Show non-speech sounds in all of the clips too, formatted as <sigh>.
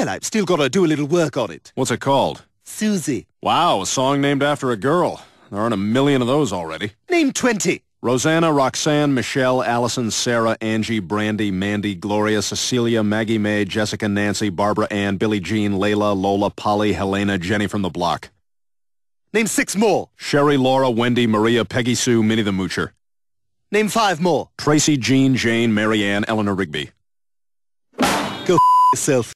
Well, I've still got to do a little work on it. What's it called? Susie. Wow, a song named after a girl. There aren't a million of those already. Name 20. Rosanna, Roxanne, Michelle, Allison, Sarah, Angie, Brandy, Mandy, Gloria, Cecilia, Maggie May, Jessica, Nancy, Barbara Ann, Billie Jean, Layla, Lola, Polly, Helena, Jenny from the block. Name six more. Sherry, Laura, Wendy, Maria, Peggy Sue, Minnie the Moocher. Name five more. Tracy, Jean, Jane, Mary Ann, Eleanor Rigby. Go yourself.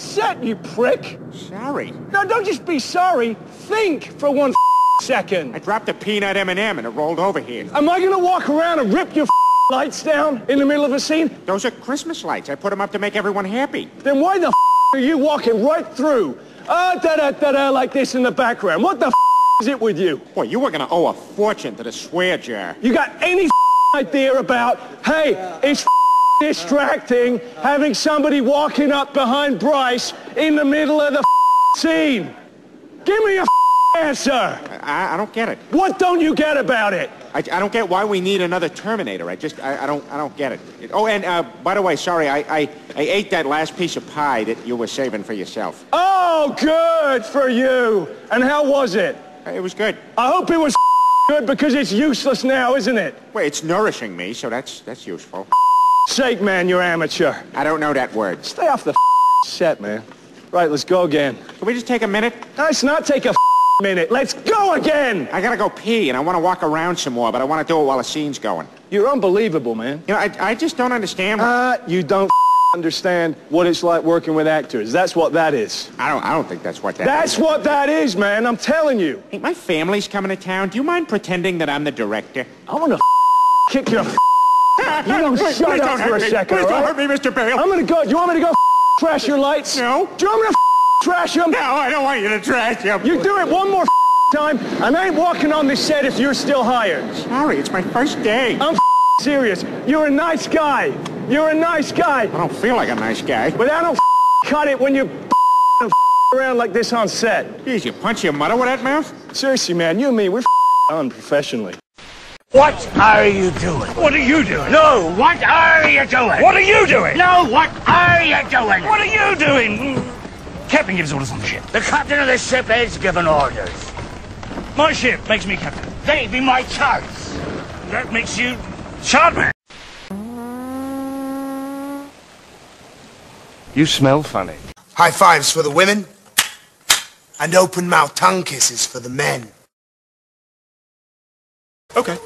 Set, you prick. Sorry. No, don't just be sorry. Think for one second. I dropped a peanut M&M and it rolled over here. Am I gonna walk around and rip your lights down in the middle of a scene? Those are Christmas lights. I put them up to make everyone happy. Then why the are you walking right through? Ah, da da da da, like this in the background. What the is it with you? Boy, you were gonna owe a fortune to the swear jar. You got any idea about, hey, it's distracting having somebody walking up behind Bryce in the middle of the scene? Give me a answer. I, I don't get it. What don't you get about it? I, I don't get why we need another Terminator. I just, I, I don't, I don't get it. It- Oh, and uh, by the way, sorry, I, I, I ate that last piece of pie that you were saving for yourself. Oh, good for you. And how was it? It was good. I hope it was good because it's useless now, isn't it? Well, it's nourishing me, so that's, that's useful. Sake, man, you're amateur. I don't know that word. Stay off the set, man. Right, let's go again. Can we just take a minute? Let's not take a minute. Let's go again. I gotta go pee, and I want to walk around some more, but I want to do it while the scene's going. You're unbelievable, man. You know, I, I just don't understand. Uh, you don't understand what it's like working with actors. That's what that is. I don't, I don't think that's what that That's is. what that is, man. I'm telling you. Hey, my family's coming to town. Do you mind pretending that I'm the director? I want to kick your. <laughs> You don't Please shut don't up for a me. second, Please don't right? hurt me, Mr. Bale. I'm gonna go. Do you want me to go <laughs> trash your lights? No. Do you want me to <laughs> trash them? No, I don't want you to trash him. You do it one more time, and I ain't walking on this set if you're still hired. Sorry, it's my first day. I'm serious. You're a nice guy. You're a nice guy. I don't feel like a nice guy. But I don't cut it when you around like this on set. Jeez, you punch your mother with that mouth? Seriously, man, you and me, we're unprofessionally. What are you doing? What are you doing? No, what are you doing? What are you doing? No, what are you doing? What are you doing? Captain gives orders on the ship. The captain of the ship is giving orders. My ship makes me captain. They be my charts. That makes you chartman. You smell funny. High fives for the women, and open mouth tongue kisses for the men. Okay.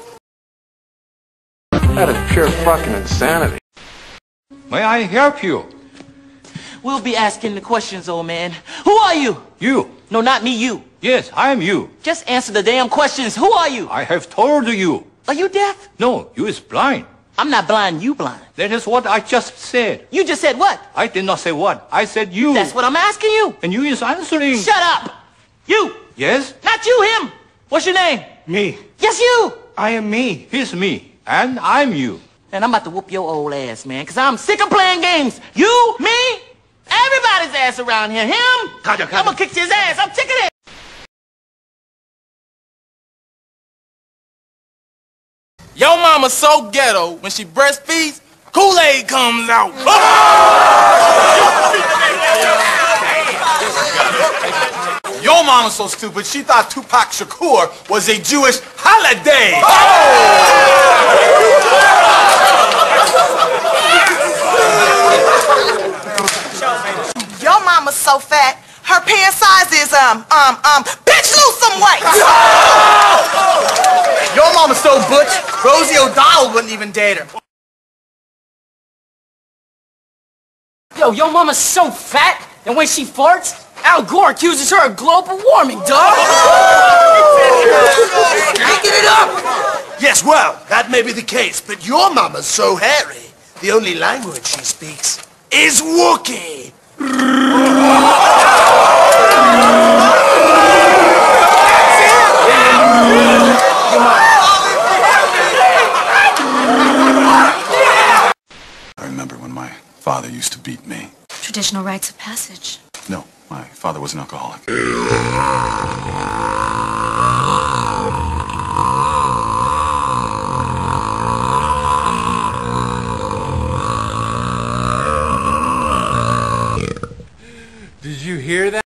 That is pure fucking insanity. May I help you? We'll be asking the questions, old man. Who are you? You. No, not me, you. Yes, I am you. Just answer the damn questions. Who are you? I have told you. Are you deaf? No, you is blind. I'm not blind, you blind. That is what I just said. You just said what? I did not say what. I said you. That's what I'm asking you. And you is answering. Shut up! You! Yes? Not you, him! What's your name? Me. Yes, you! I am me. He's me. And I'm you. And I'm about to whoop your old ass, man, because I'm sick of playing games. You, me, everybody's ass around here. Him? I'm gonna kick his ass. I'm sick of it. Yo mama so ghetto, when she breastfeeds, Kool-Aid comes out. <laughs> Yo mama so stupid, she thought Tupac Shakur was a Jewish holiday. Oh! Your mama's so fat, her pant size is, um, um, um, bitch, lose some weight! <laughs> Your mama's so butch, Rosie O'Donnell wouldn't even date her. Yo, your mama's so fat, and when she farts, Al Gore accuses her of global warming, dog. Making it up! Yes, well, that may be the case, but your mama's so hairy, the only language she speaks is Wookiee. I remember when my father used to beat me. Traditional rites of passage. No, my father was an alcoholic. Did you hear that?